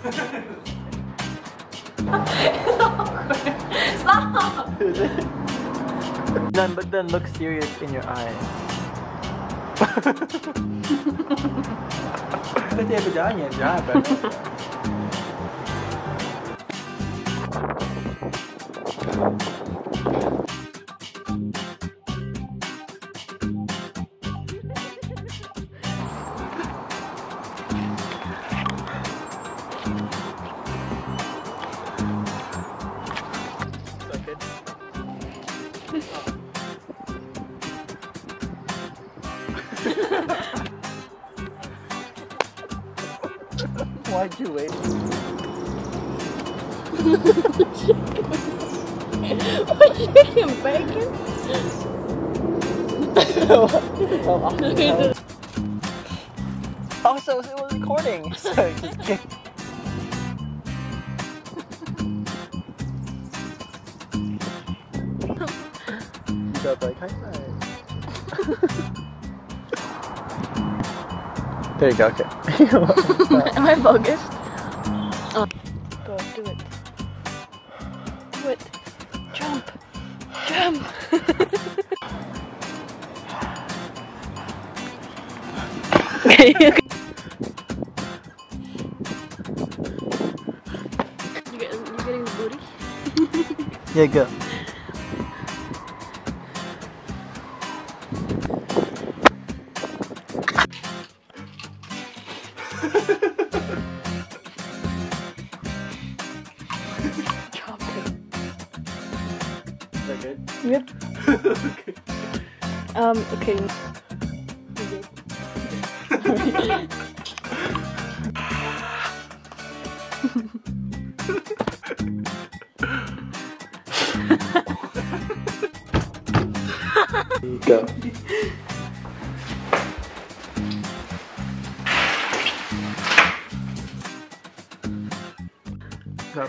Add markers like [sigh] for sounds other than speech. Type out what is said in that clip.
[laughs] Stop! None but then look serious in your eyes. Berarti apa jalannya? Jahat. Why'd you wait? What chicken bacon? [laughs] Also, it was recording. So just kidding. You like high five. [laughs] there you go. Okay. [laughs] Am I bogus? Oh. Go, do it. Do it. Jump. Jump. okay. [laughs] You get, you getting the booty? yeah, go. Is that good? Yep. okay. Um, okay. Go. Go.